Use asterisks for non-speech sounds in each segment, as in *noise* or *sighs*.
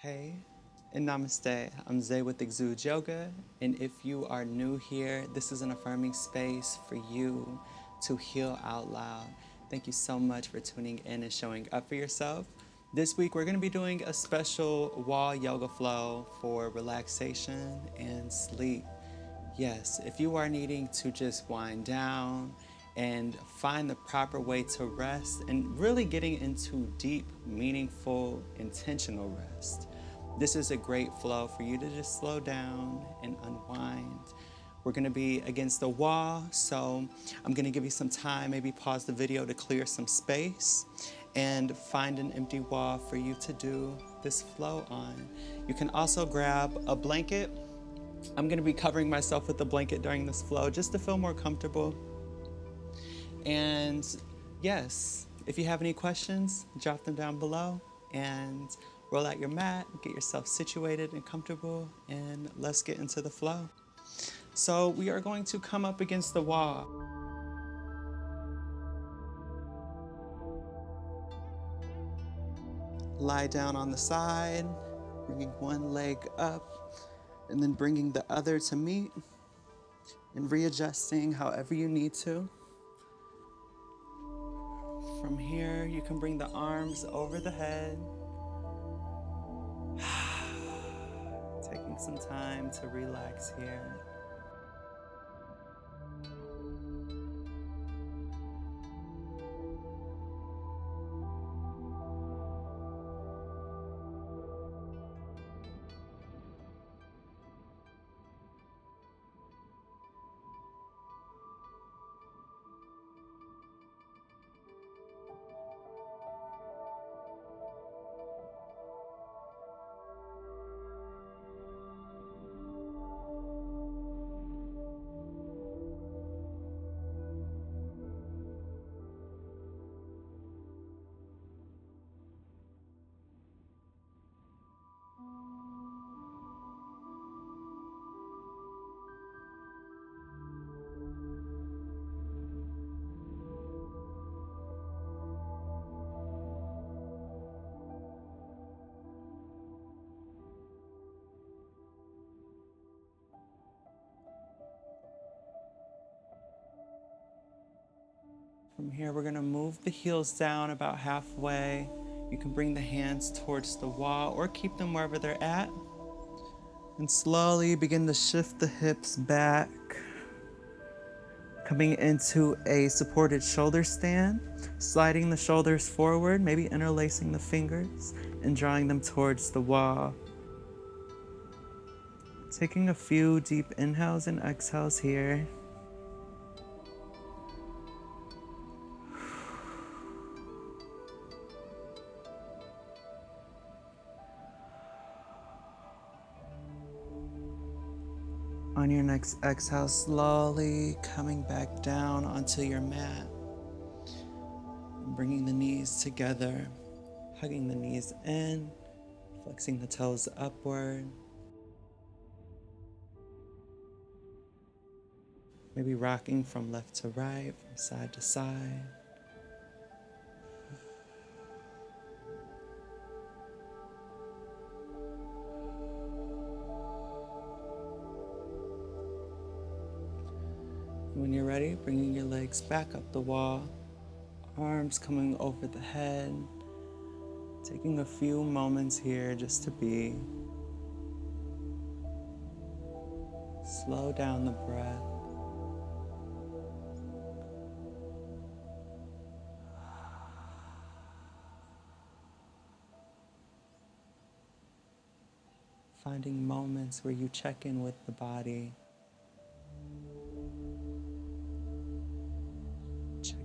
Hey, and namaste. I'm Xā with Xude Yoga, and if you are new here, this is an affirming space for you to heal out loud. Thank you so much for tuning in and showing up for yourself. This week, we're going to be doing a special wall yoga flow for relaxation and sleep. Yes, if you are needing to just wind down and find the proper way to rest and really getting into deep, meaningful, intentional rest. This is a great flow for you to just slow down and unwind. We're gonna be against the wall, so I'm gonna give you some time, maybe pause the video to clear some space and find an empty wall for you to do this flow on. You can also grab a blanket. I'm gonna be covering myself with a blanket during this flow just to feel more comfortable. And yes, if you have any questions, drop them down below and roll out your mat, get yourself situated and comfortable, and let's get into the flow. So, we are going to come up against the wall. Lie down on the side, bringing one leg up, and then bringing the other to meet, and readjusting however you need to. From here, you can bring the arms over the head. *sighs* Taking some time to relax here. From here, we're gonna move the heels down about halfway. You can bring the hands towards the wall or keep them wherever they're at. And slowly begin to shift the hips back. Coming into a supported shoulder stand, sliding the shoulders forward, maybe interlacing the fingers and drawing them towards the wall. Taking a few deep inhales and exhales here. Next exhale, slowly coming back down onto your mat. Bringing the knees together, hugging the knees in, flexing the toes upward. Maybe rocking from left to right, from side to side. When you're ready, bringing your legs back up the wall, arms coming over the head, taking a few moments here just to be. Slow down the breath. Finding moments where you check in with the body.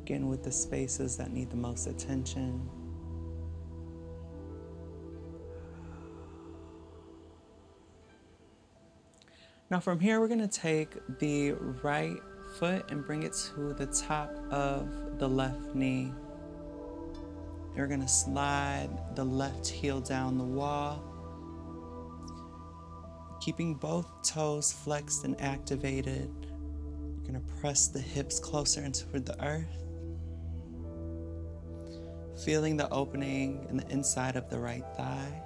Check in with the spaces that need the most attention. Now, from here, we're going to take the right foot and bring it to the top of the left knee. You're going to slide the left heel down the wall, keeping both toes flexed and activated. You're going to press the hips closer into the earth, feeling the opening in the inside of the right thigh.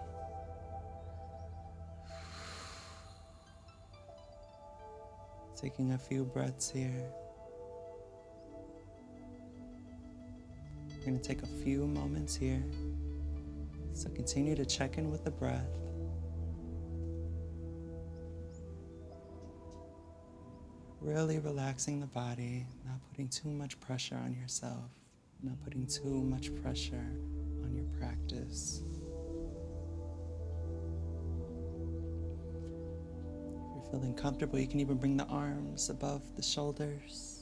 Taking a few breaths here. We're going to take a few moments here. So continue to check in with the breath. Really relaxing the body, not putting too much pressure on yourself not putting too much pressure on your practice. If you're feeling comfortable, you can even bring the arms above the shoulders.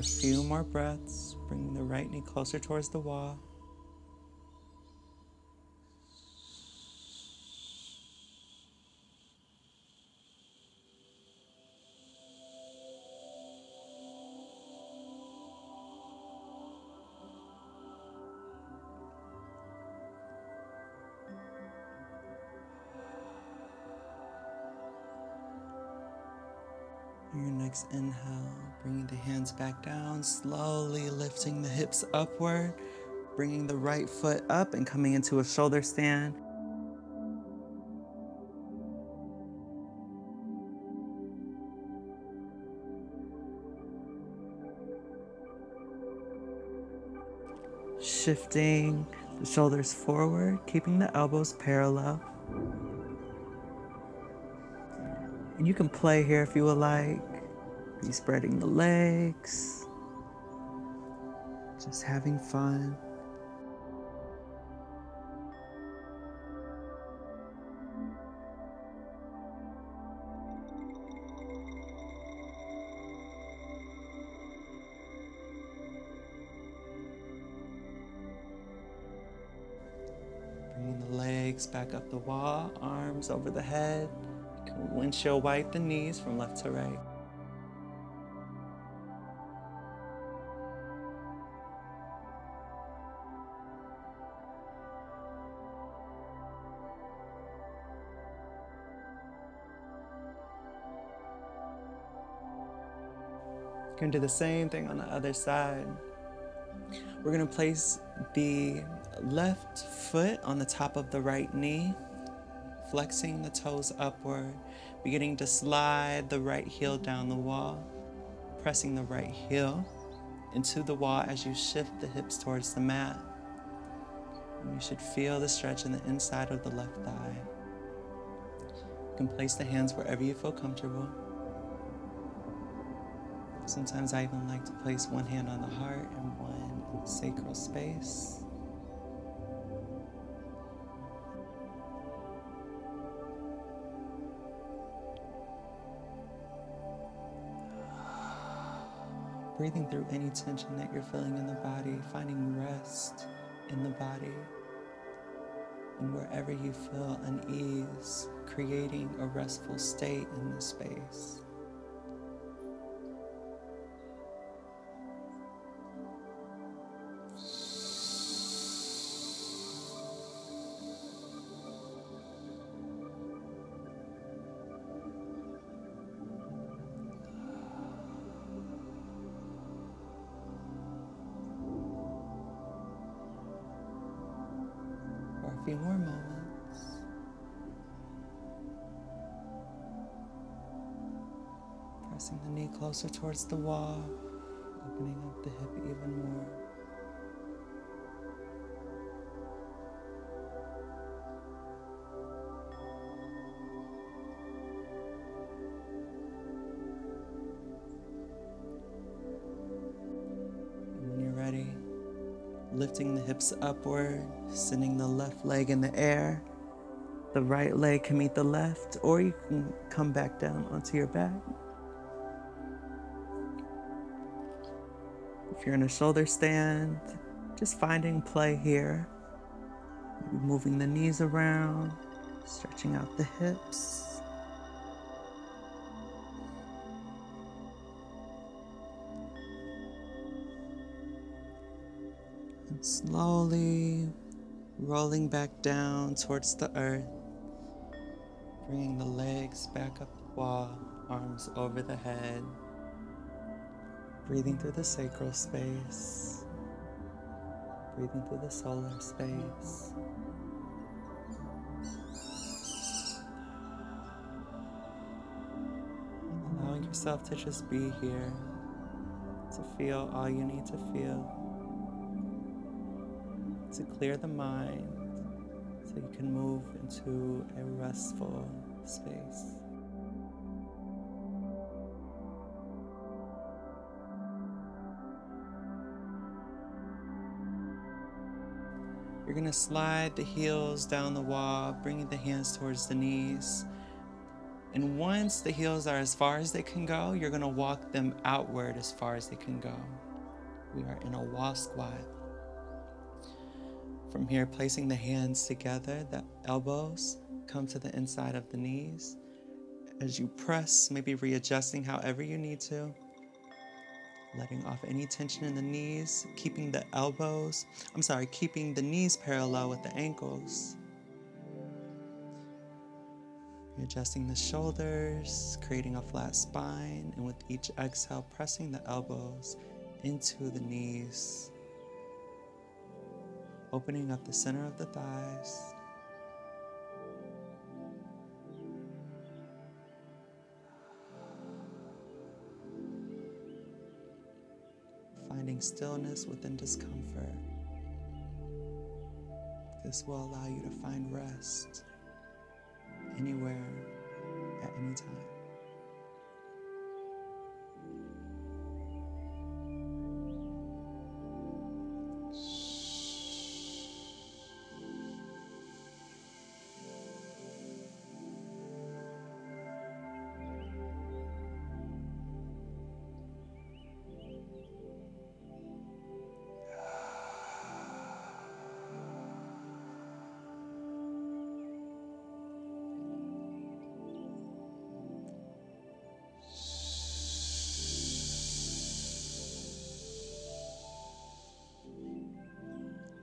A few more breaths, bringing the right knee closer towards the wall. Your next inhale, bringing the hands back down, slowly lifting the hips upward, bringing the right foot up and coming into a shoulder stand. Shifting the shoulders forward, keeping the elbows parallel. And you can play here if you would like. Be spreading the legs, just having fun. Bringing the legs back up the wall, arms over the head. Windshield wipe the knees from left to right. Gonna do the same thing on the other side. We're gonna place the left foot on the top of the right knee, flexing the toes upward, beginning to slide the right heel down the wall, pressing the right heel into the wall as you shift the hips towards the mat. You should feel the stretch in the inside of the left thigh. You can place the hands wherever you feel comfortable. Sometimes I even like to place one hand on the heart and one sacral space. *sighs* Breathing through any tension that you're feeling in the body, finding rest in the body. And wherever you feel unease, creating a restful state in the space. More moments. Pressing the knee closer towards the wall, opening up the hip even more. Lifting the hips upward, sending the left leg in the air. The right leg can meet the left, or you can come back down onto your back. If you're in a shoulder stand, just finding play here. Maybe moving the knees around, stretching out the hips. Slowly rolling back down towards the earth, bringing the legs back up the wall, arms over the head, breathing through the sacral space, breathing through the solar space. Allowing yourself to just be here, to feel all you need to feel to clear the mind so you can move into a restful space. You're going to slide the heels down the wall, bringing the hands towards the knees. And once the heels are as far as they can go, you're going to walk them outward as far as they can go. We are in a wall squat. From here, placing the hands together, the elbows come to the inside of the knees. As you press, maybe readjusting however you need to. Letting off any tension in the knees, keeping the elbows, I'm sorry, keeping the knees parallel with the ankles. Adjusting the shoulders, creating a flat spine, and with each exhale, pressing the elbows into the knees opening up the center of the thighs. Finding stillness within discomfort. This will allow you to find rest anywhere at any time.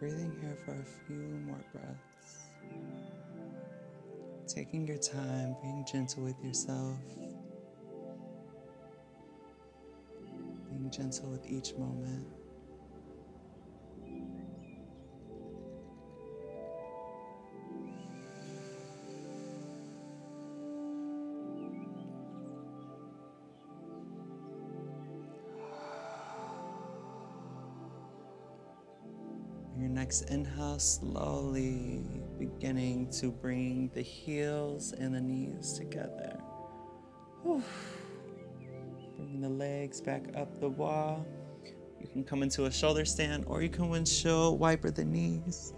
Breathing here for a few more breaths. Taking your time, being gentle with yourself. Being gentle with each moment. Next inhale, slowly beginning to bring the heels and the knees together. Whew. Bringing the legs back up the wall. You can come into a shoulder stand or you can windshield wiper the knees.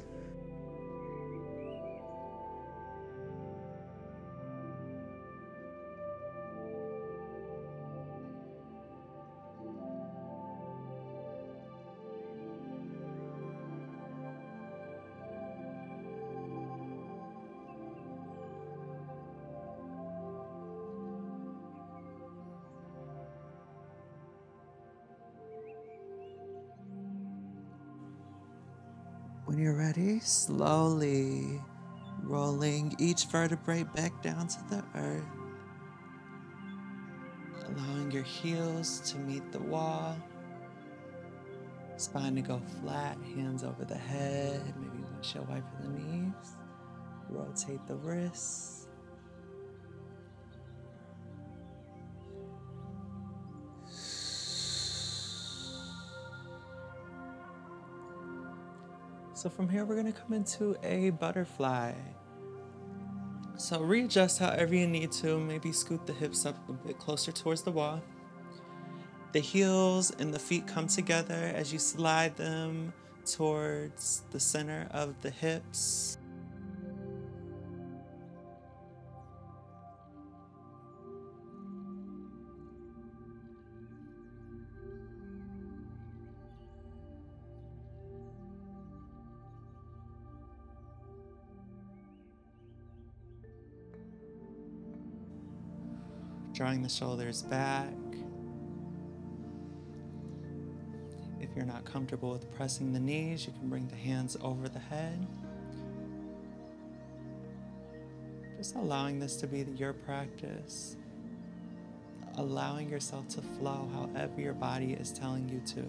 Slowly rolling each vertebrae back down to the earth. Allowing your heels to meet the wall. Spine to go flat, hands over the head, maybe windshield wiper the knees. Rotate the wrists. So from here, we're gonna come into a butterfly. So readjust however you need to. Maybe scoot the hips up a bit closer towards the wall. The heels and the feet come together as you slide them towards the center of the hips. Drawing the shoulders back. If you're not comfortable with pressing the knees, you can bring the hands over the head. Just allowing this to be your practice. Allowing yourself to flow however your body is telling you to.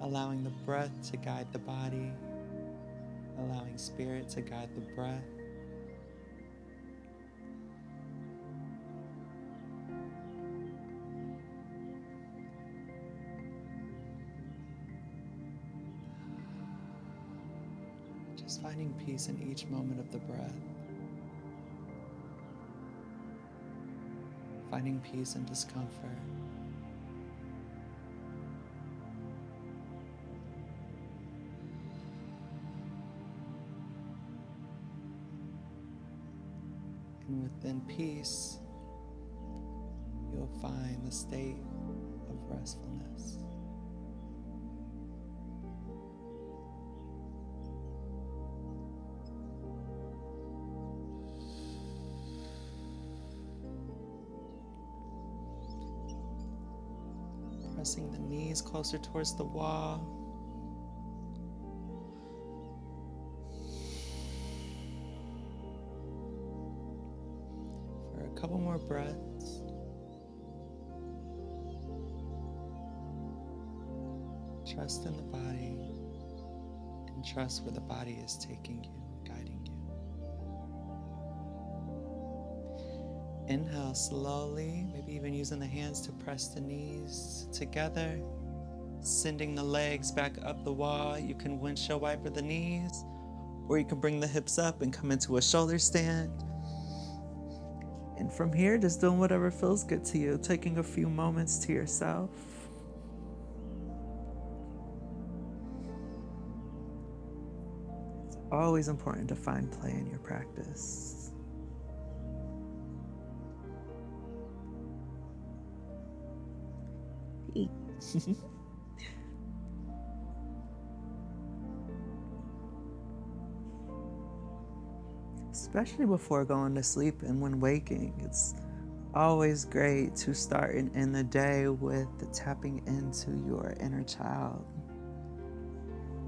Allowing the breath to guide the body. Allowing spirit to guide the breath. Peace in each moment of the breath. Finding peace in discomfort. And within peace, you'll find the state of restfulness. Closer towards the wall. For a couple more breaths. Trust in the body and trust where the body is taking you, guiding you. Inhale slowly, maybe even using the hands to press the knees together, sending the legs back up the wall. You can windshield wiper the knees, or you can bring the hips up and come into a shoulder stand. And from here, just doing whatever feels good to you, taking a few moments to yourself. It's always important to find play in your practice. *laughs* Especially before going to sleep and when waking, it's always great to start in, in the day with the tapping into your inner child.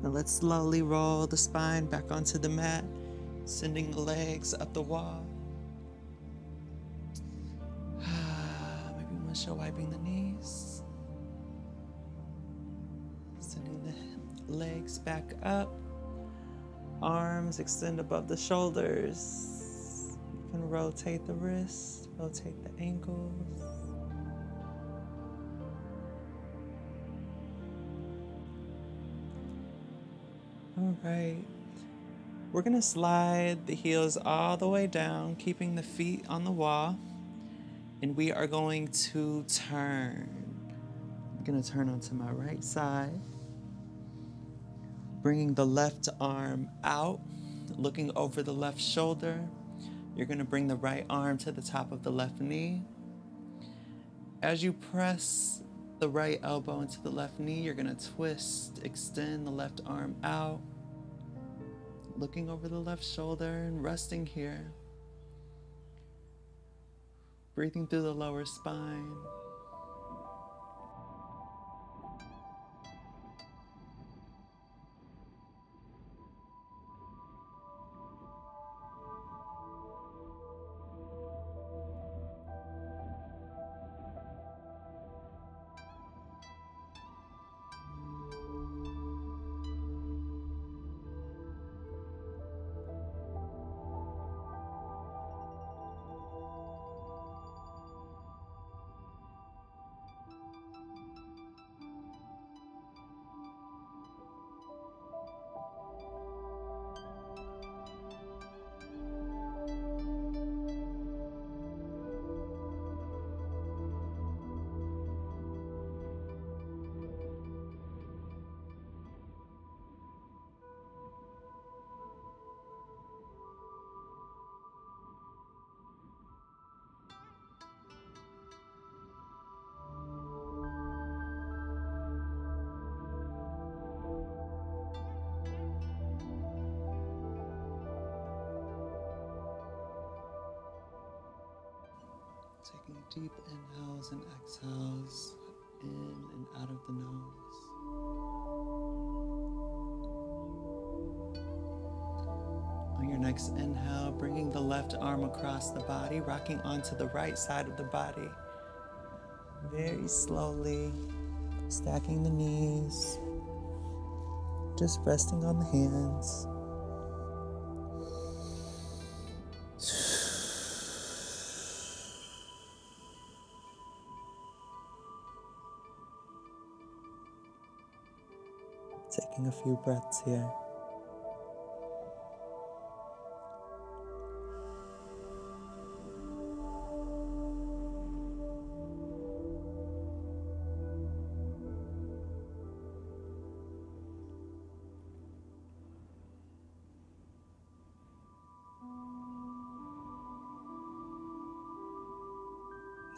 Now let's slowly roll the spine back onto the mat, sending the legs up the wall. *sighs* Maybe windshield wiping the knees. Sending the legs back up. Arms extend above the shoulders. You can rotate the wrists, rotate the ankles. All right. We're going to slide the heels all the way down, keeping the feet on the wall. And we are going to turn. I'm going to turn onto my right side bringing the left arm out, looking over the left shoulder. You're going to bring the right arm to the top of the left knee. As you press the right elbow into the left knee, you're going to twist, extend the left arm out, looking over the left shoulder and resting here. Breathing through the lower spine. Taking deep inhales and exhales in and out of the nose. On your next inhale, bringing the left arm across the body, rocking onto the right side of the body. Very slowly, stacking the knees, just resting on the hands. Taking a few breaths here.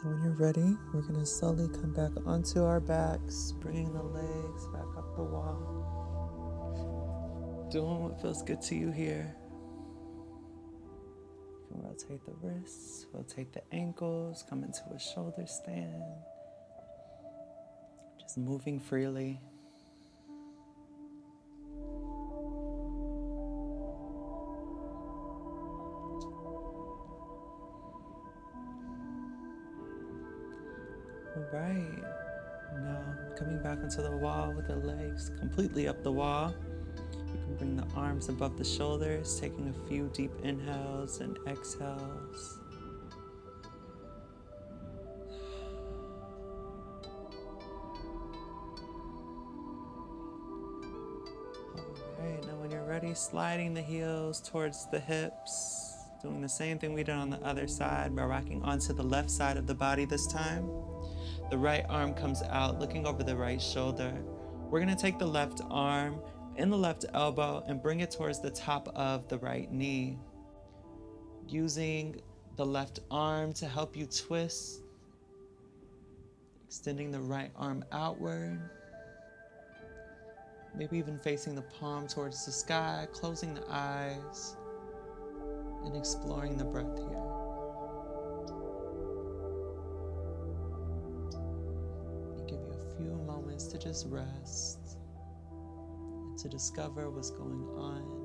When you're ready, we're going to slowly come back onto our backs, bringing the legs back up the wall. Doing what feels good to you here. You can rotate the wrists, rotate the ankles, come into a shoulder stand. Just moving freely. All right. Now coming back onto the wall with the legs completely up the wall. Bring the arms above the shoulders, taking a few deep inhales and exhales. All right, now when you're ready, sliding the heels towards the hips, doing the same thing we did on the other side by rocking onto the left side of the body this time. The right arm comes out, looking over the right shoulder. We're gonna take the left arm in the left elbow and bring it towards the top of the right knee. Using the left arm to help you twist, extending the right arm outward. Maybe even facing the palm towards the sky, closing the eyes, and exploring the breath here. give you a few moments to just rest to discover what's going on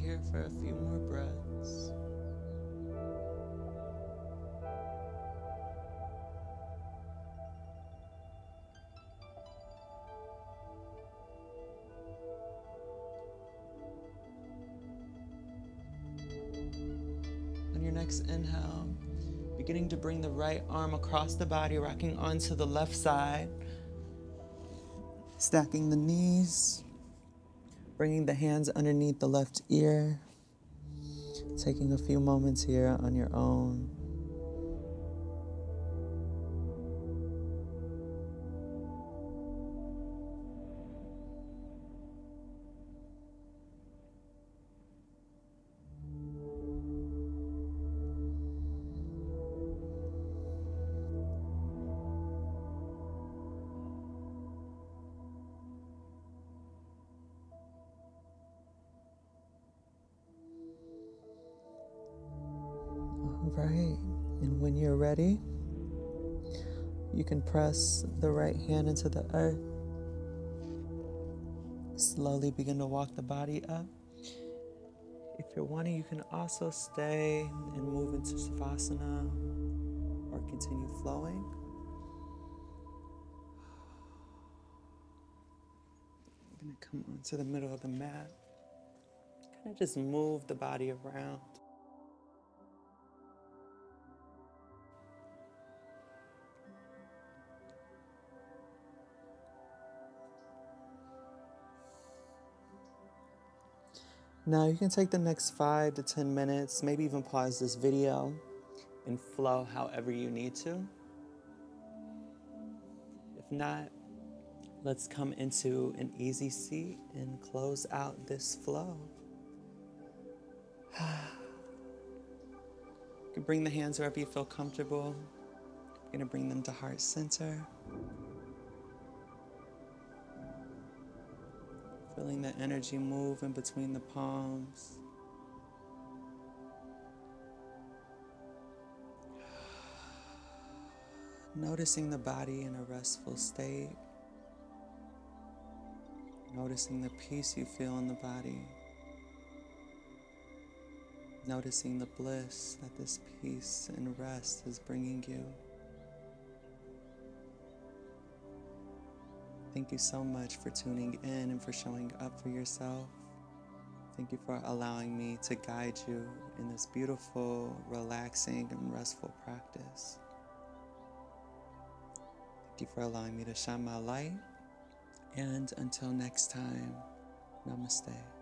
here for a few more breaths. On your next inhale, beginning to bring the right arm across the body, rocking onto the left side, stacking the knees, bringing the hands underneath the left ear, taking a few moments here on your own. Right, and when you're ready, you can press the right hand into the earth. Slowly begin to walk the body up. If you're wanting, you can also stay and move into Savasana or continue flowing. I'm going to come onto the middle of the mat. Kind of just move the body around. Now you can take the next five to 10 minutes, maybe even pause this video and flow however you need to. If not, let's come into an easy seat and close out this flow. *sighs* you can bring the hands wherever you feel comfortable. Going to bring them to heart center. Feeling the energy move in between the palms. Noticing the body in a restful state. Noticing the peace you feel in the body. Noticing the bliss that this peace and rest is bringing you. Thank you so much for tuning in and for showing up for yourself. Thank you for allowing me to guide you in this beautiful, relaxing, and restful practice. Thank you for allowing me to shine my light. And until next time, namaste.